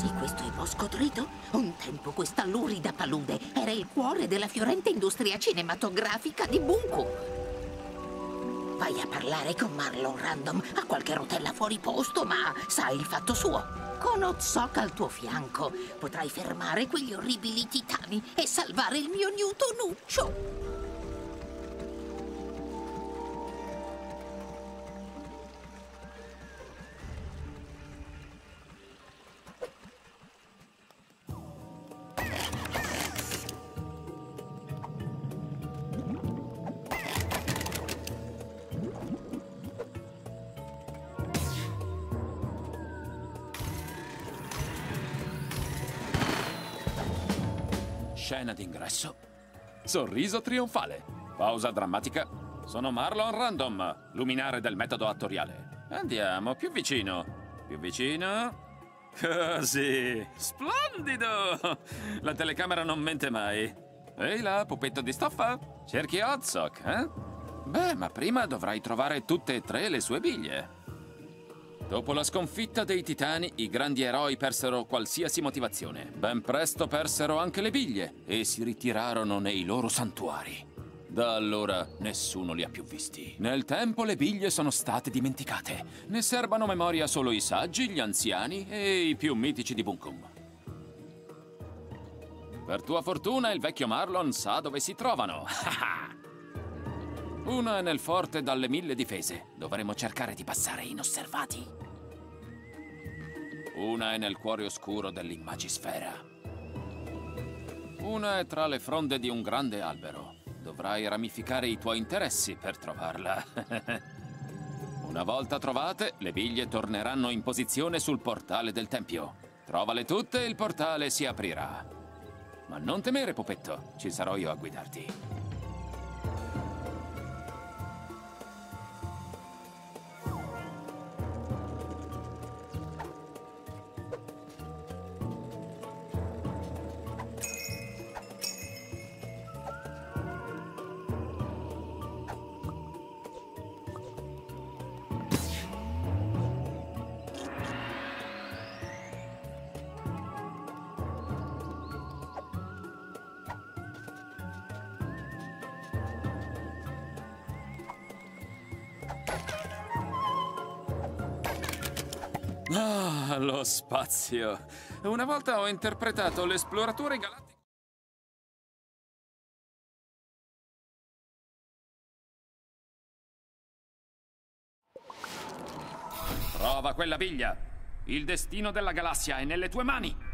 Se questo è Bosco Trito, un tempo questa lurida palude era il cuore della fiorente industria cinematografica di Bunko. Vai a parlare con Marlon Random. Ha qualche rotella fuori posto, ma sa il fatto suo. Con Ozok al tuo fianco potrai fermare quegli orribili titani e salvare il mio Newtonuccio. Sorriso trionfale. Pausa drammatica. Sono Marlon Random, luminare del metodo attoriale. Andiamo, più vicino. Più vicino. Così. Splendido! La telecamera non mente mai. Ehi là, pupetto di stoffa? Cerchi Ozzok, eh? Beh, ma prima dovrai trovare tutte e tre le sue biglie. Dopo la sconfitta dei titani, i grandi eroi persero qualsiasi motivazione. Ben presto persero anche le biglie e si ritirarono nei loro santuari. Da allora nessuno li ha più visti. Nel tempo le biglie sono state dimenticate. Ne serbano memoria solo i saggi, gli anziani e i più mitici di Bunkum. Per tua fortuna il vecchio Marlon sa dove si trovano. Una è nel forte dalle mille difese. Dovremo cercare di passare inosservati. Una è nel cuore oscuro dell'immagisfera. Una è tra le fronde di un grande albero. Dovrai ramificare i tuoi interessi per trovarla. Una volta trovate, le biglie torneranno in posizione sul portale del tempio. Trovale tutte e il portale si aprirà. Ma non temere, pupetto, ci sarò io a guidarti. Lo spazio. Una volta ho interpretato l'esploratore galattico. Trova quella biglia. Il destino della galassia è nelle tue mani.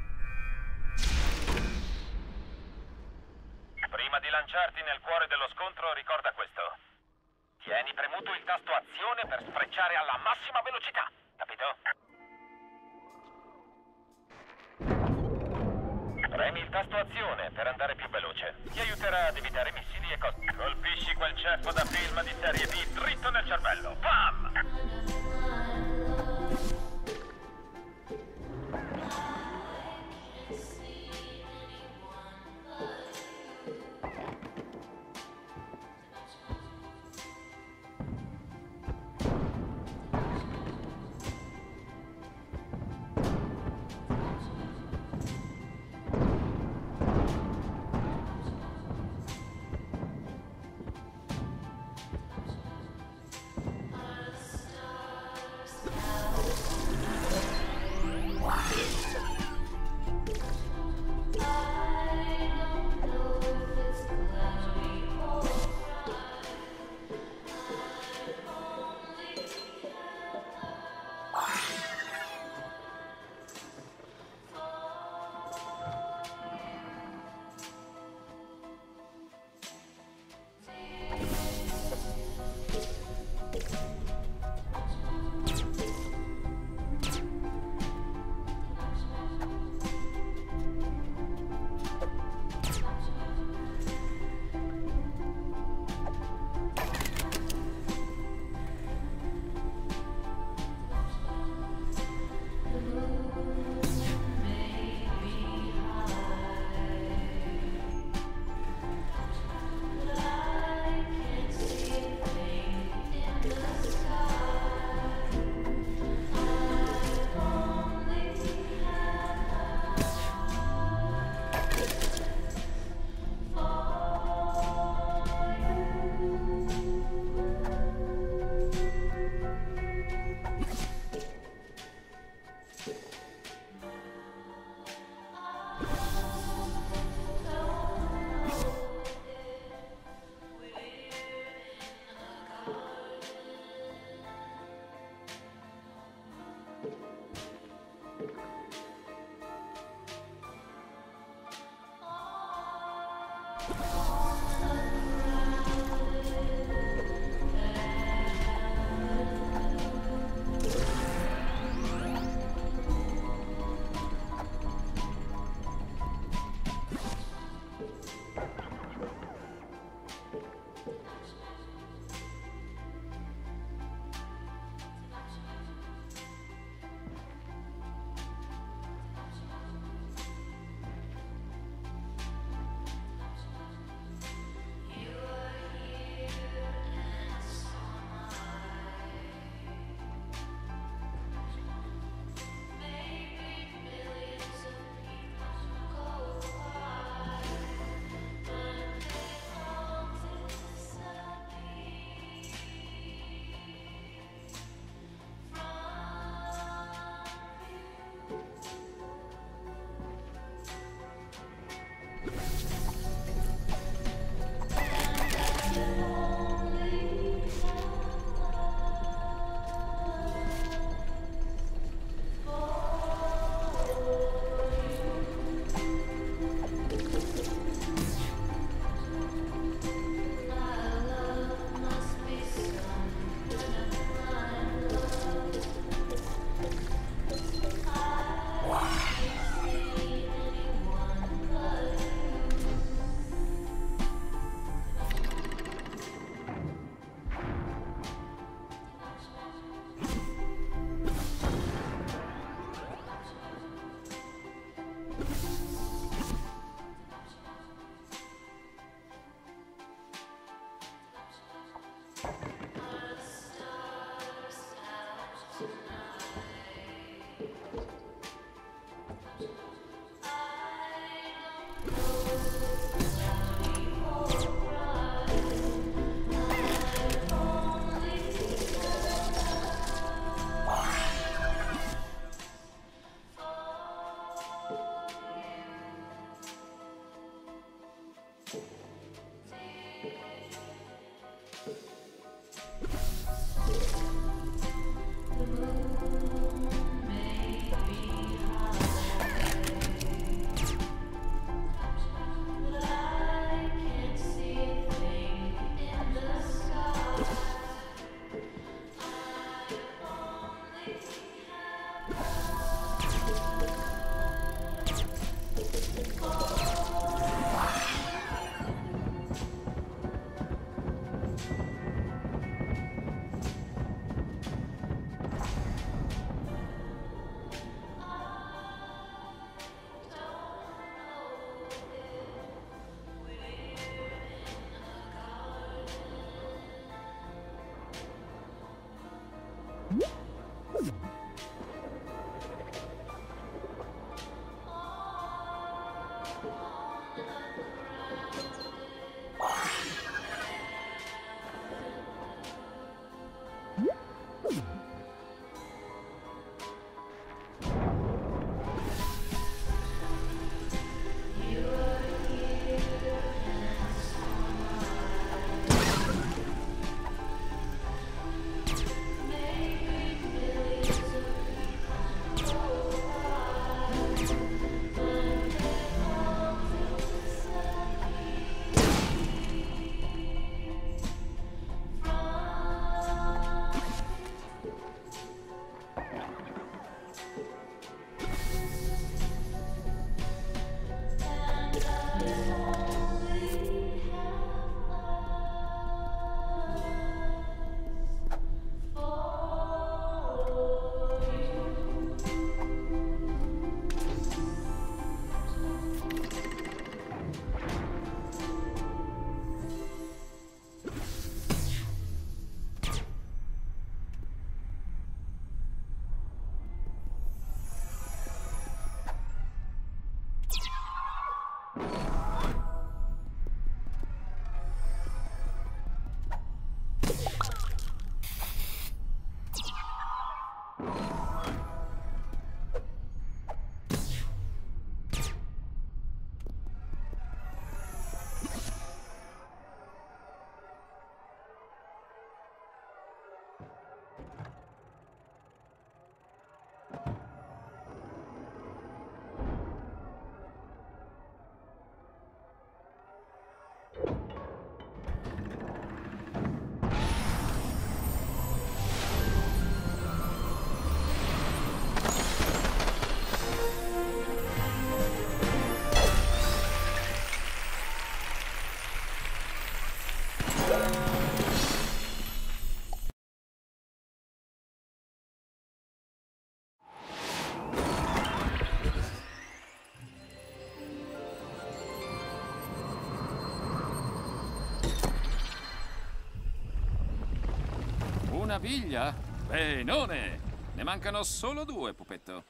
Una biglia? Benone! Ne mancano solo due, pupetto.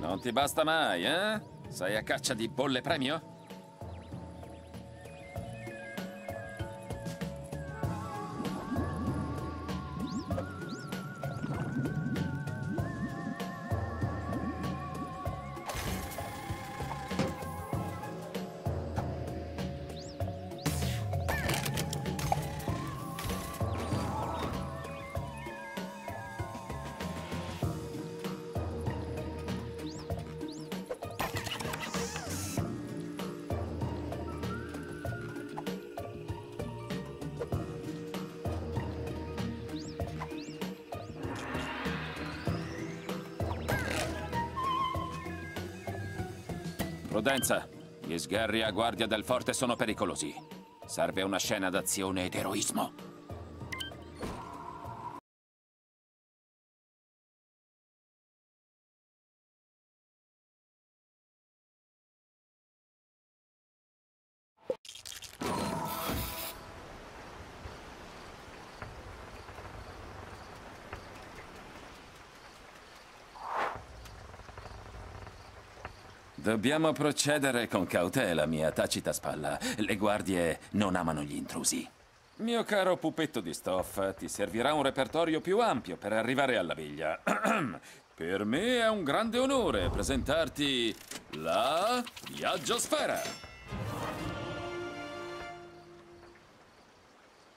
Non ti basta mai, eh? Sei a caccia di bolle premio? Prudenza. Gli sgherri a guardia del forte sono pericolosi. Serve una scena d'azione ed eroismo. Dobbiamo procedere con cautela, mia tacita spalla. Le guardie non amano gli intrusi. Mio caro pupetto di stoffa, ti servirà un repertorio più ampio per arrivare alla veglia. per me è un grande onore presentarti la Viaggiosfera.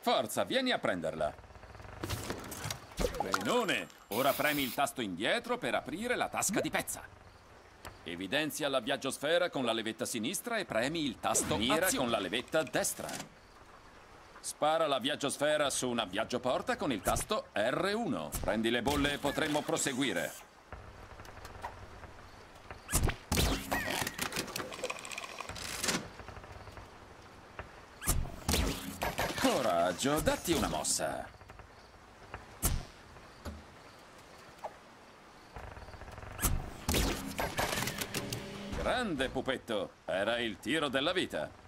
Forza, vieni a prenderla. Benone, ora premi il tasto indietro per aprire la tasca di pezza. Evidenzia la viaggiosfera con la levetta sinistra e premi il tasto mira con la levetta destra. Spara la viaggiosfera su una viaggioporta con il tasto R1. Prendi le bolle e potremmo proseguire. Coraggio, datti una mossa. Grande pupetto, era il tiro della vita.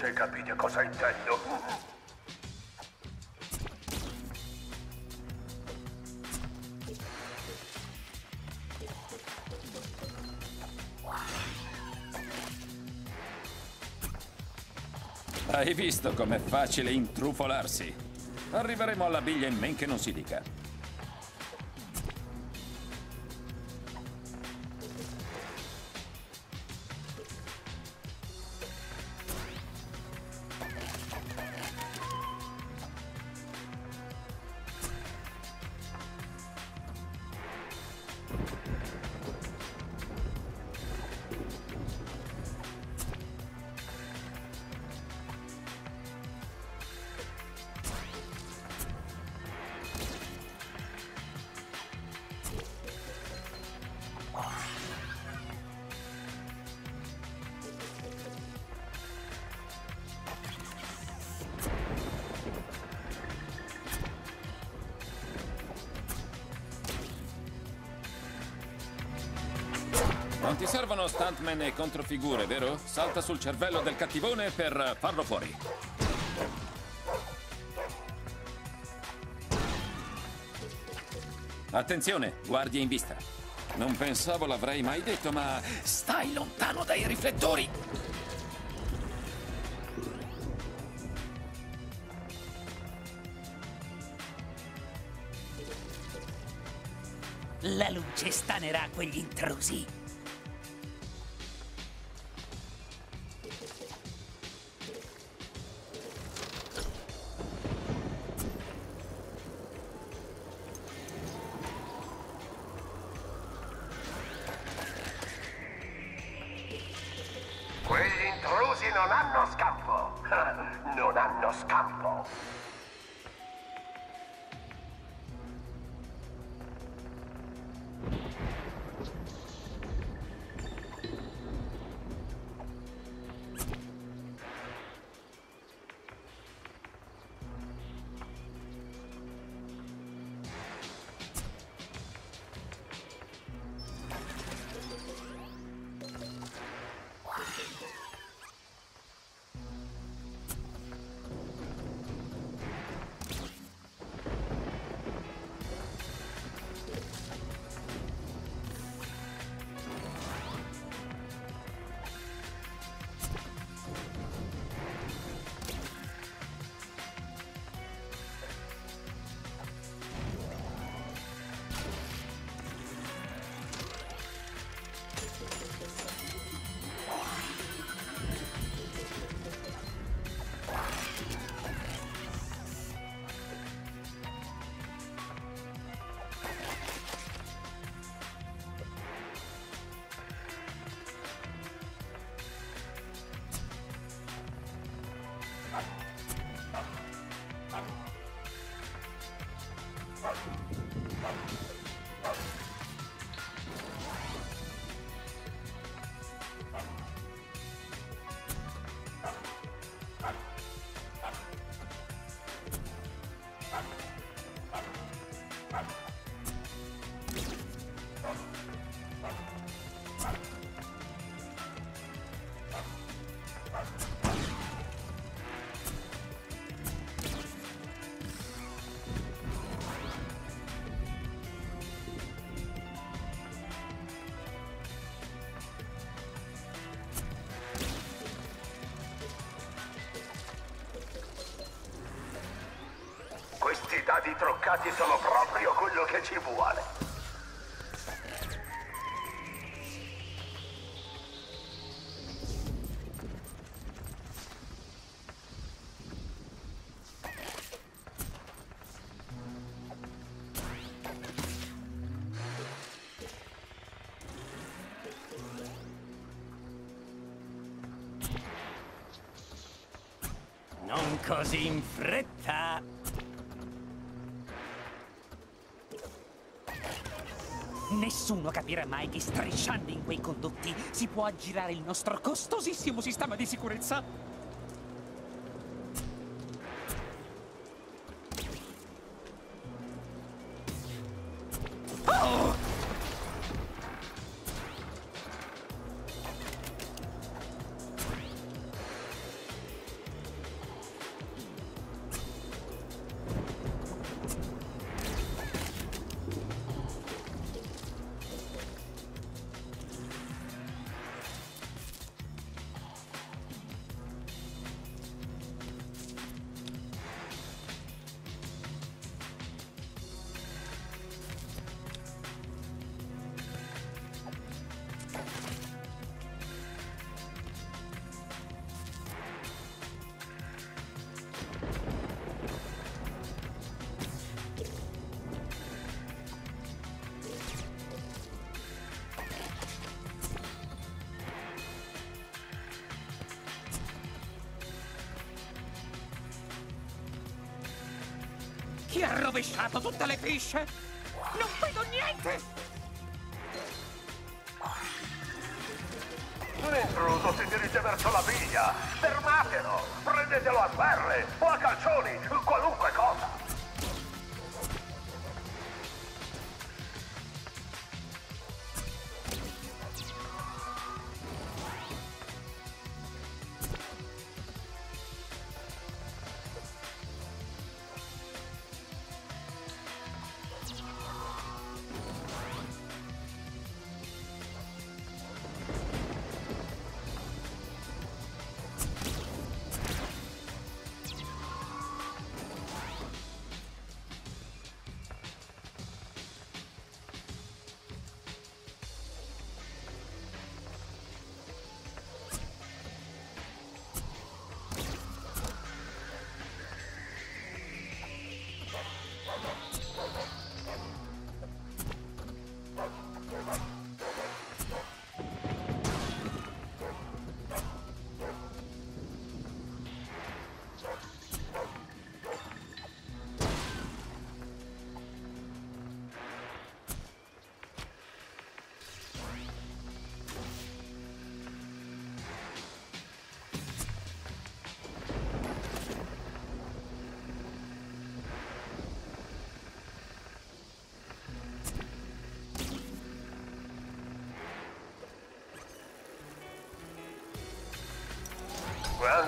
Se capite cosa intendo. Hai visto com'è facile intrufolarsi? Arriveremo alla biglia in men che non si dica. Non ti servono stuntman e controfigure, vero? Salta sul cervello del cattivone per farlo fuori. Attenzione, guardie in vista. Non pensavo l'avrei mai detto, ma stai lontano dai riflettori. La luce stanerà quegli intrusi. Sono proprio quello che ci vuole. Si può aggirare il nostro costosissimo sistema di sicurezza. Chi ha rovesciato tutte le fisce? Non vedo niente! L'intruso si dirige verso la vigna. Fermatelo! Prendetelo a sberle o a calcioni,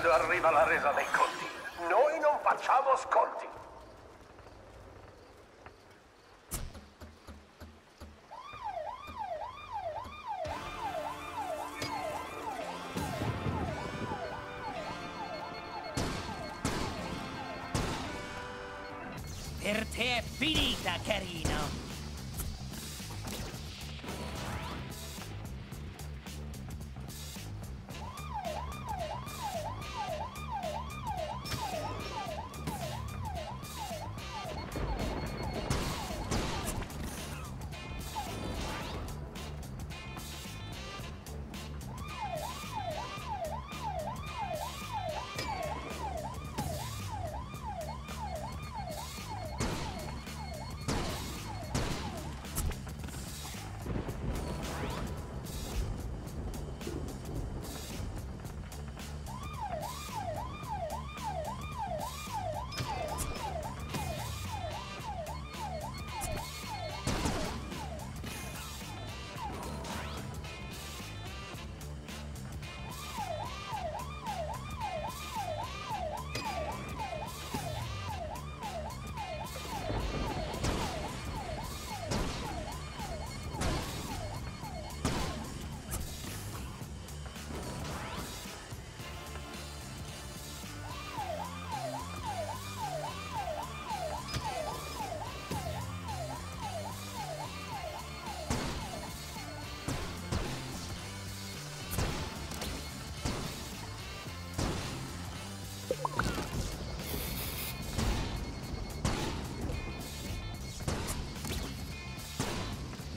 quando arriva la resa dei conti. Noi non facciamo sconti.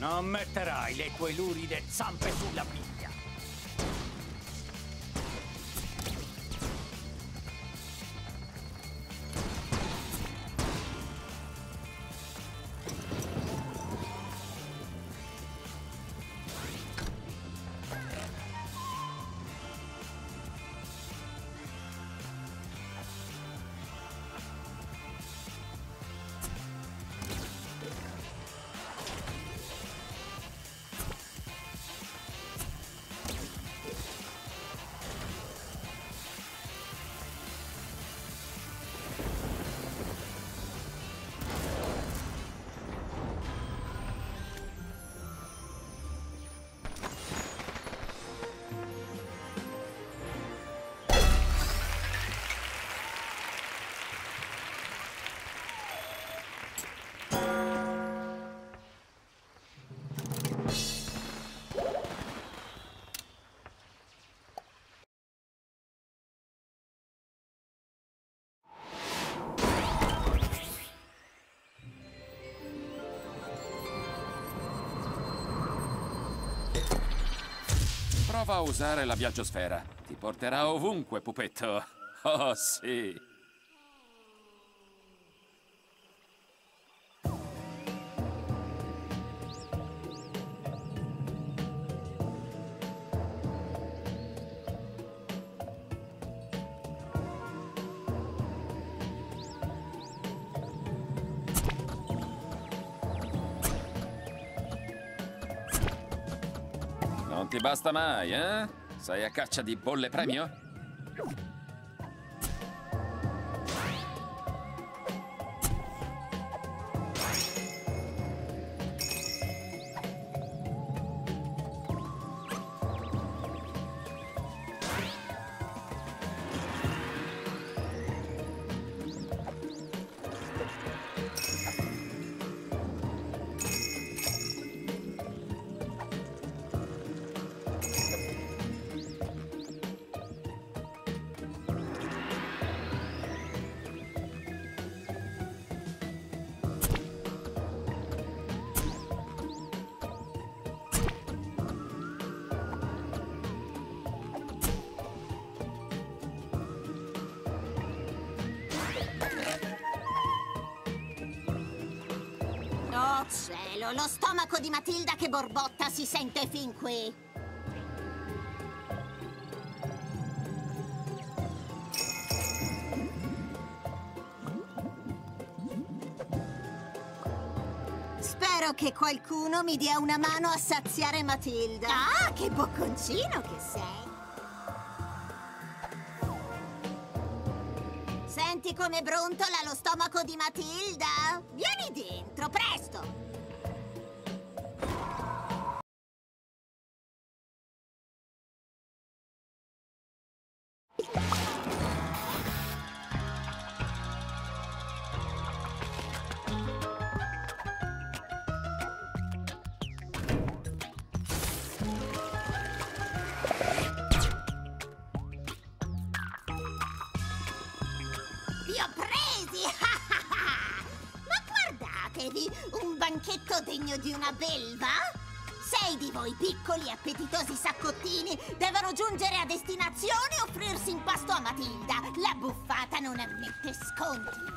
Non metterai le tue luride zampe sulla biglia. Prova a usare la viaggiosfera. Ti porterà ovunque, pupetto. Oh, sì. Basta mai, eh? Sei a caccia di bolle premio? Borbotta si sente fin qui. Spero che qualcuno mi dia una mano a saziare Matilda. Ah, che bocconcino che sei! senti come brontola lo stomaco di Matilda? Vieni dentro, presto! Matilda. La buffata non ammette sconti.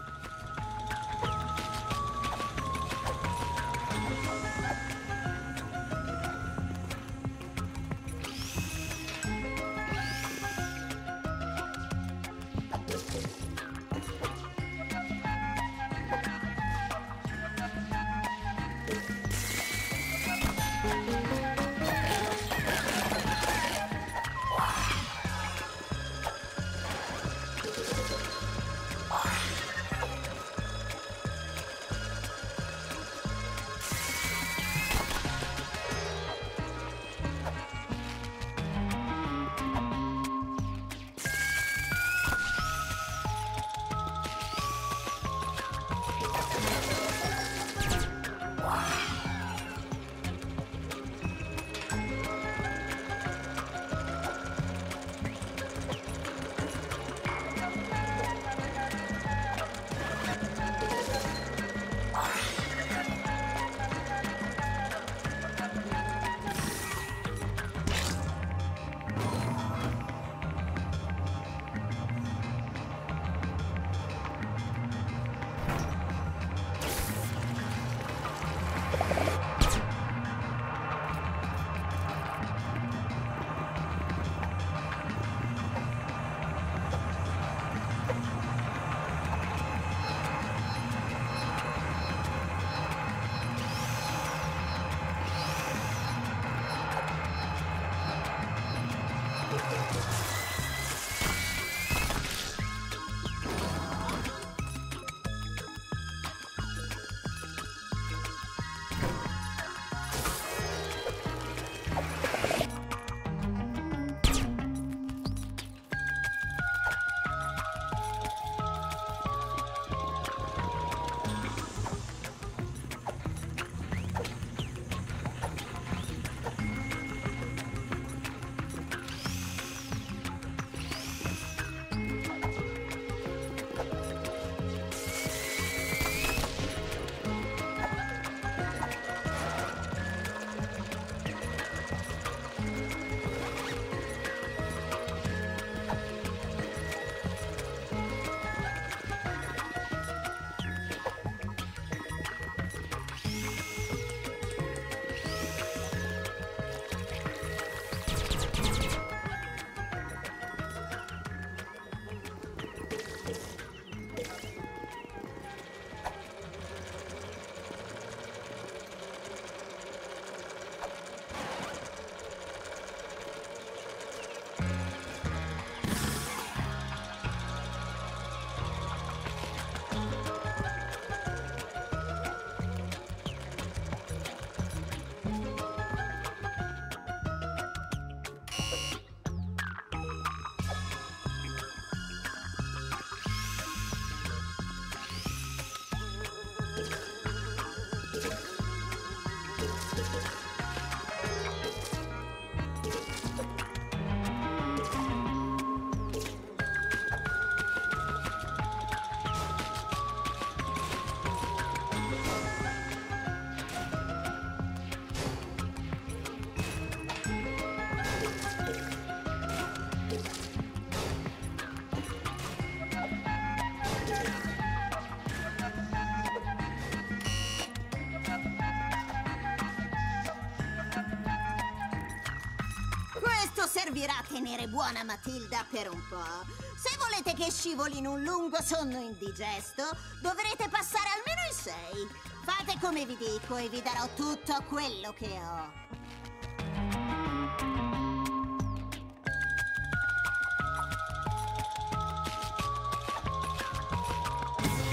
Tenere buona Matilda per un po'. Se volete che scivoli in un lungo sonno indigesto, dovrete passare almeno i sei. Fate come vi dico e vi darò tutto quello che ho.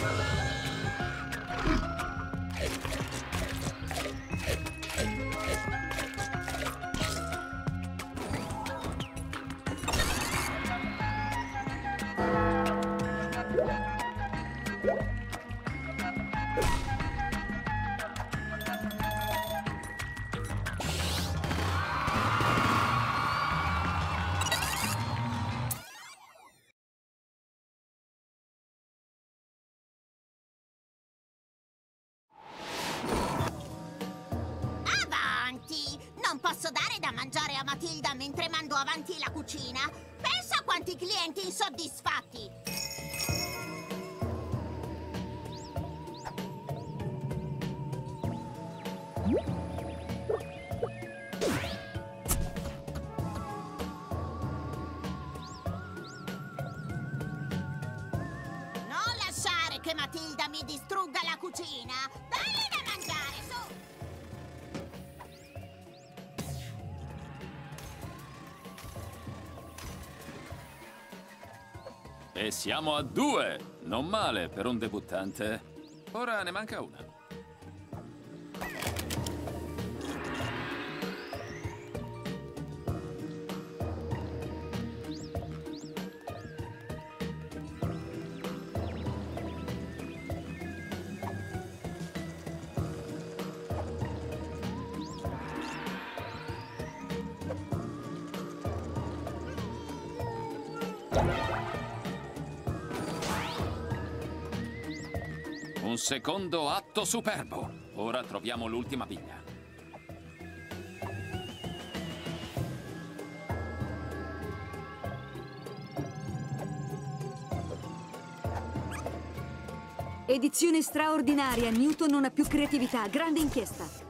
posso mentre mando avanti la cucina? Pensa a quanti clienti insoddisfatti! Siamo a due! Non male per un debuttante. Ora ne manca una. Un secondo atto superbo. Ora troviamo l'ultima piglia. Edizione straordinaria, Newton non ha più creatività, grande inchiesta.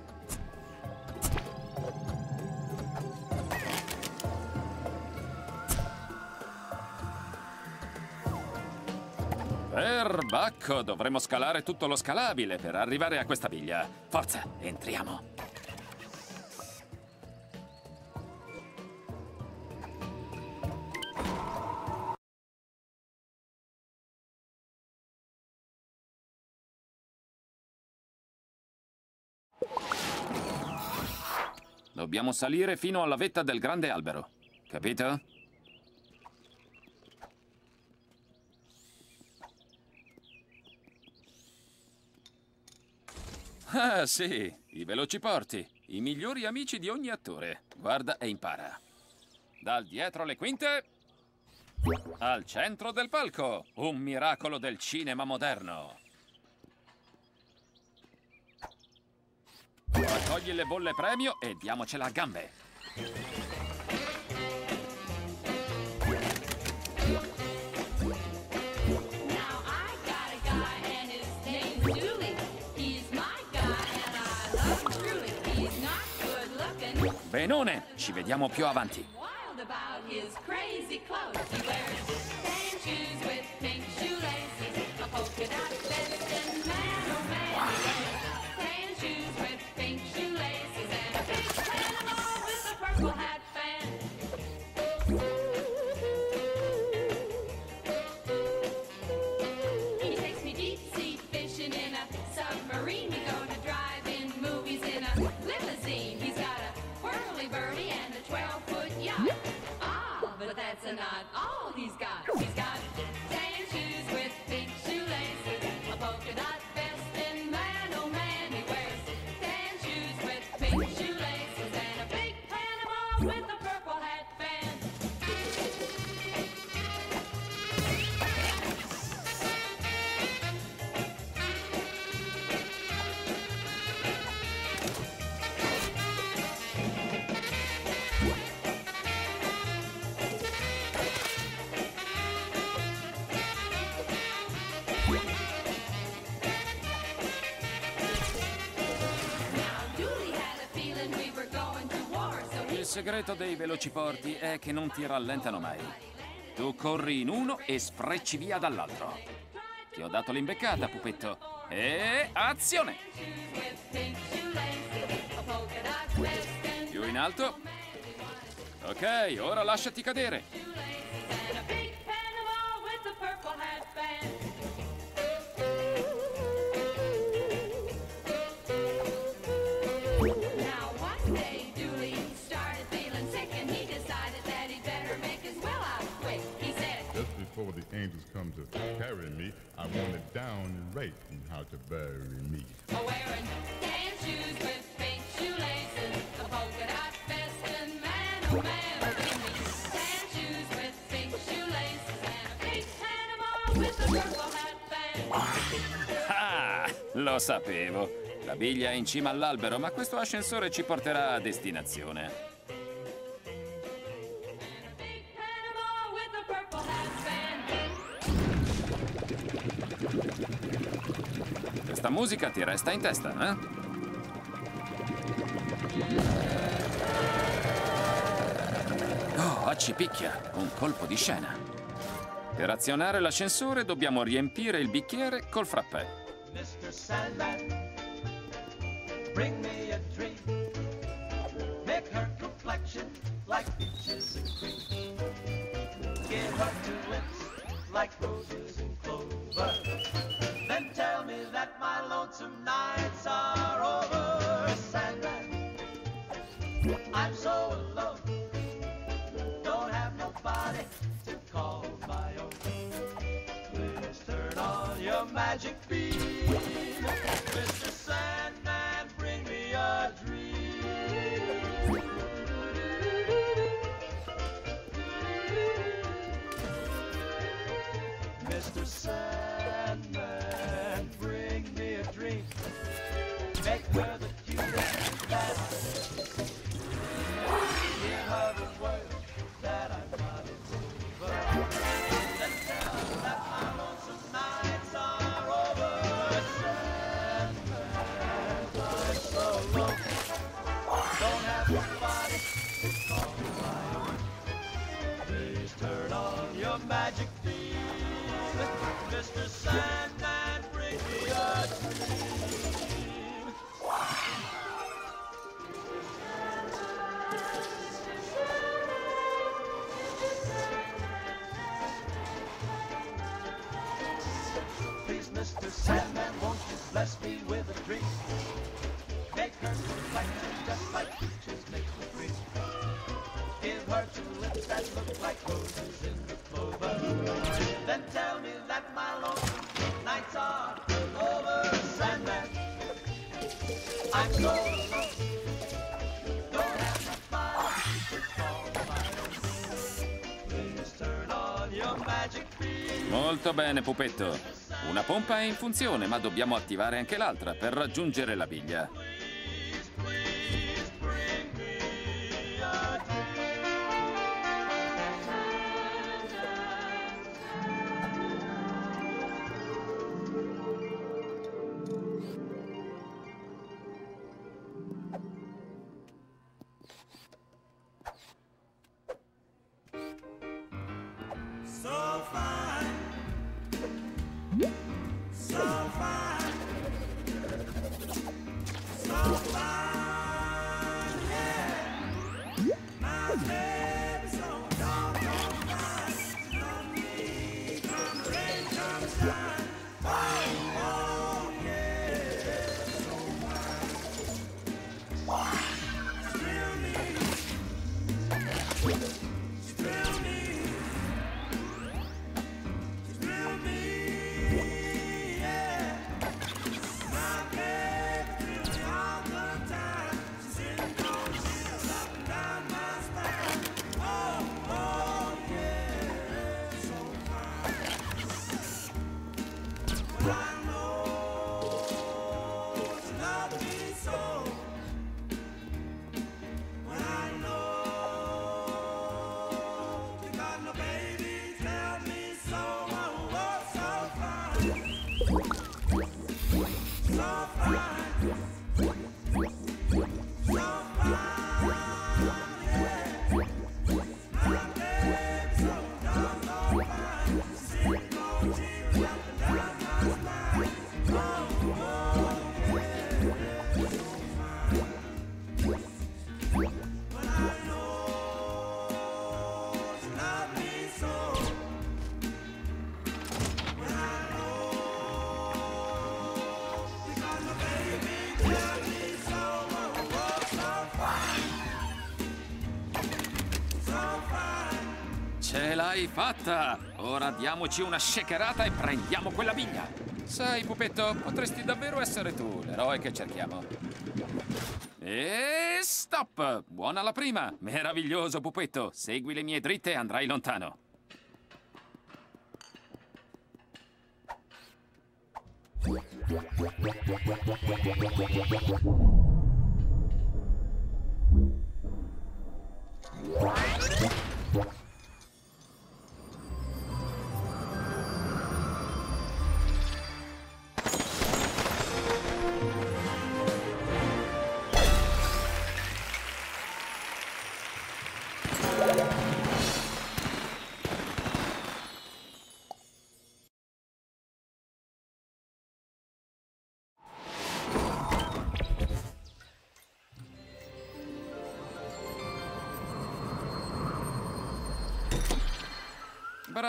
Perbacco, dovremo scalare tutto lo scalabile per arrivare a questa piglia. Forza, entriamo. Dobbiamo salire fino alla vetta del grande albero. Capito? Ah, sì, i velociporti, i migliori amici di ogni attore. Guarda e impara. Dal dietro le quinte al centro del palco, un miracolo del cinema moderno. Raccogli le bolle premio e diamocela a gambe. Benone, ci vediamo più avanti. wild about dei velociporti è che non ti rallentano mai. Tu corri in uno e sfrecci via dall'altro. Ti ho dato l'imbeccata, pupetto. E azione! Più in alto. Ok, ora lasciati cadere. In how to bury me. "Oh, wearing tan shoes with pink shoelaces, a polka dot vest, and man, oh man, at me. Tan shoes with pink shoelaces and a big Panama with a purple hat band. Ah, lo sapevo. La biglia è in cima all'albero, ma questo ascensore ci porterà a destinazione. Musica ti resta in testa, eh? Oh, accipicchia, un colpo di scena. Per azionare l'ascensore dobbiamo riempire il bicchiere col frappè. Mr. Sandman, bring me a dream. Make her complexion like peaches and cream. Give her two lips like roses that my lonesome nights are over. Sandman, I'm so alone. Don't have nobody to call my own. Please turn on your magic beam. Mr. Make her the that look like roses in the clover. Then tell me that my lonesome nights are over. Sandman, I'm so. Molto bene, pupetto. Una pompa è in funzione, ma dobbiamo attivare anche l'altra per raggiungere la biglia. So fine, so fine, so fine, Ce l'hai fatta! Ora diamoci una shakerata e prendiamo quella biglia! Sai, pupetto, potresti davvero essere tu l'eroe che cerchiamo. E stop! Buona la prima! Meraviglioso, pupetto! Segui le mie dritte e andrai lontano.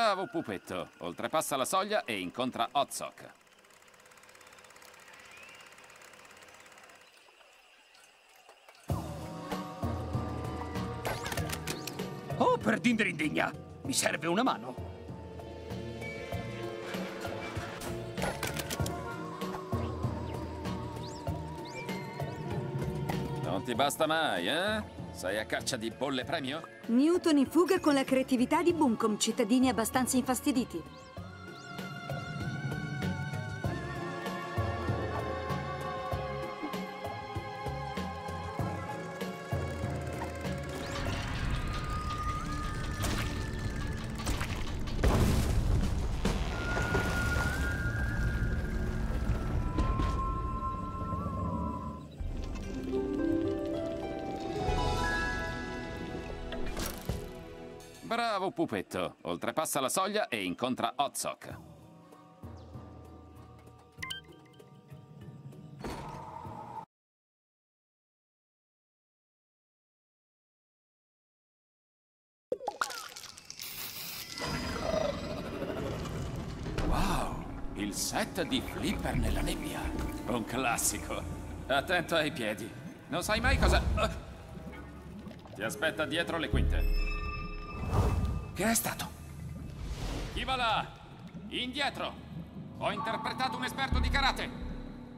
Bravo pupetto. Oltrepassa la soglia e incontra Otzok. Oh, per dinderindegna! Mi serve una mano. Non ti basta mai, eh? Sei a caccia di bolle premio? Newton in fuga con la creatività di Buncom, cittadini abbastanza infastiditi. Bravo pupetto. Oltrepassa la soglia e incontra Otzok. Wow, il set di Flipper nella nebbia. Un classico. Attento ai piedi. Non sai mai cosa... Ti aspetta dietro le quinte. Che è stato? Chi va là? Indietro! Ho interpretato un esperto di karate!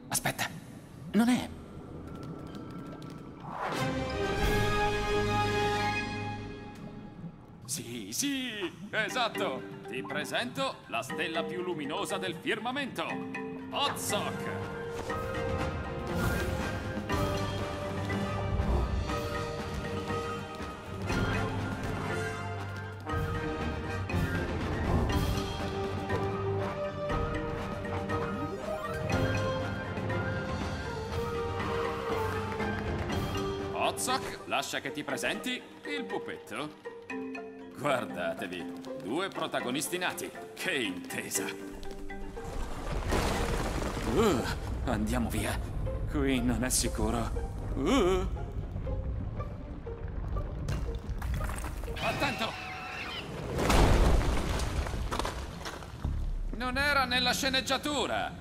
Aspetta, non è... Sì, sì, esatto! Ti presento la stella più luminosa del firmamento! Otzok! Lascia che ti presenti il pupetto. Guardatevi, due protagonisti nati. Che intesa! Uh, andiamo via. Qui non è sicuro. Uh. Attento! Non era nella sceneggiatura.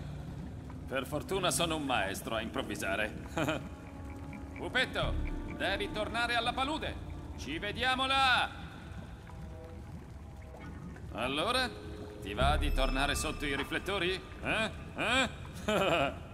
Per fortuna sono un maestro a improvvisare. Pupetto, devi tornare alla palude. Ci vediamo là. Allora, ti va di tornare sotto i riflettori? Eh? Eh?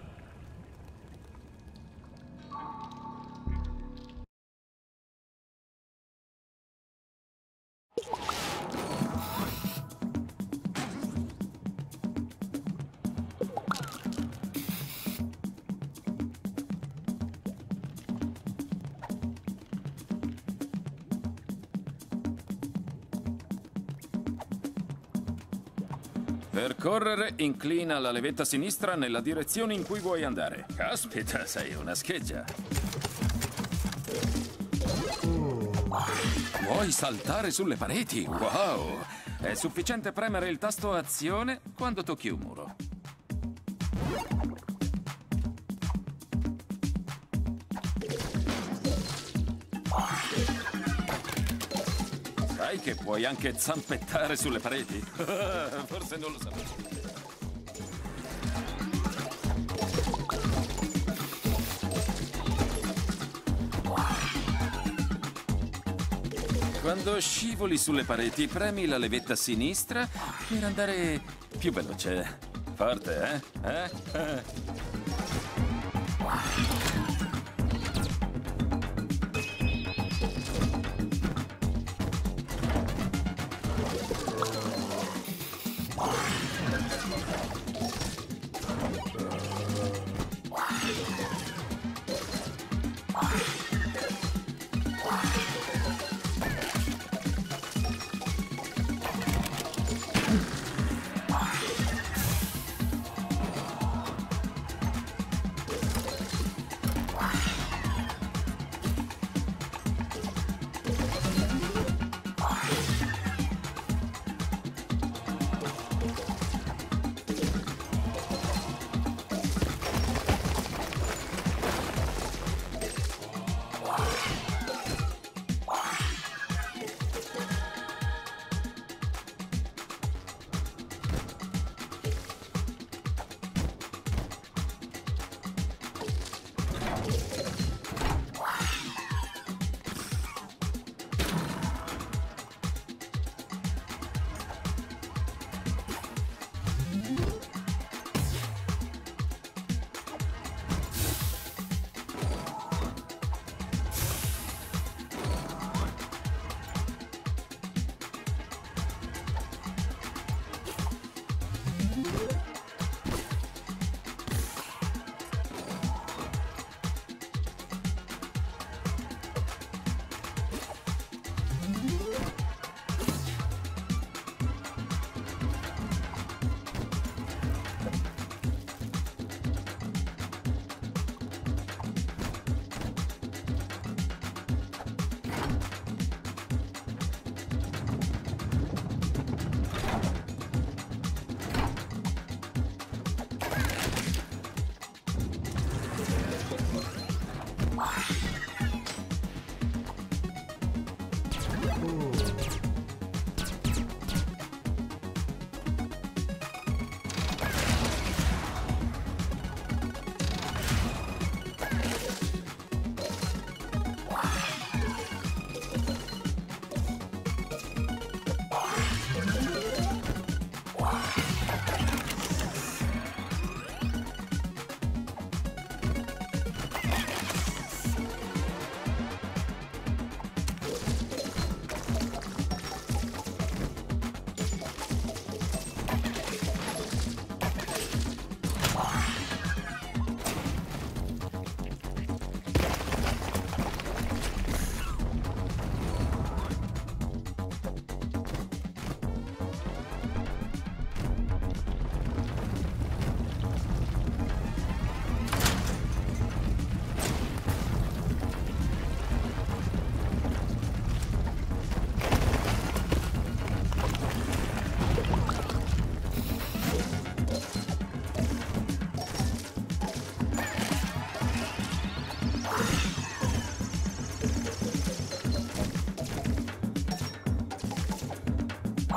Per correre, inclina la levetta sinistra nella direzione in cui vuoi andare. Caspita, sei una scheggia. Vuoi saltare sulle pareti? Wow! È sufficiente premere il tasto azione quando tocchi un muro. Che puoi anche zampettare sulle pareti? Forse non lo sapevo. Quando scivoli sulle pareti, premi la levetta sinistra per andare più veloce. Forte, eh? eh? eh.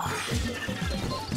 やった!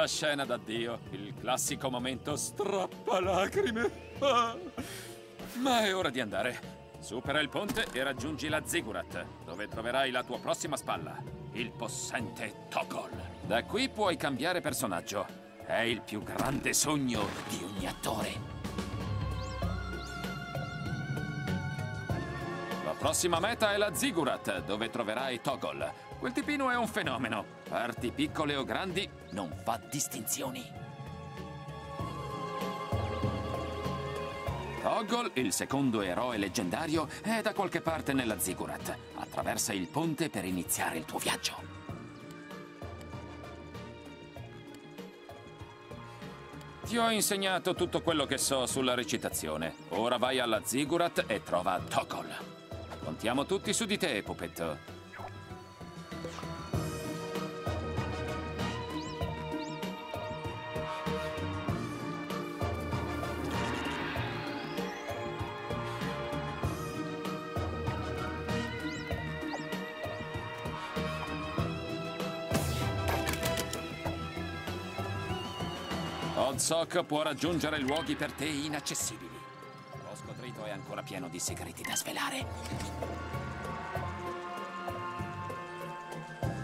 La scena d'addio, il classico momento strappalacrime. Ah. Ma è ora di andare. Supera il ponte e raggiungi la Ziggurat, dove troverai la tua prossima spalla, il possente Togol. Da qui puoi cambiare personaggio. È il più grande sogno di ogni attore. La prossima meta è la Ziggurat, dove troverai Togol. Quel tipino è un fenomeno. Parti piccole o grandi, non fa distinzioni. Togol, il secondo eroe leggendario, è da qualche parte nella Ziggurat. Attraversa il ponte per iniziare il tuo viaggio. Ti ho insegnato tutto quello che so sulla recitazione. Ora vai alla Ziggurat e trova Togol. Contiamo tutti su di te, pupetto. Oddsock può raggiungere luoghi per te inaccessibili. Lo scotrito è ancora pieno di segreti da svelare.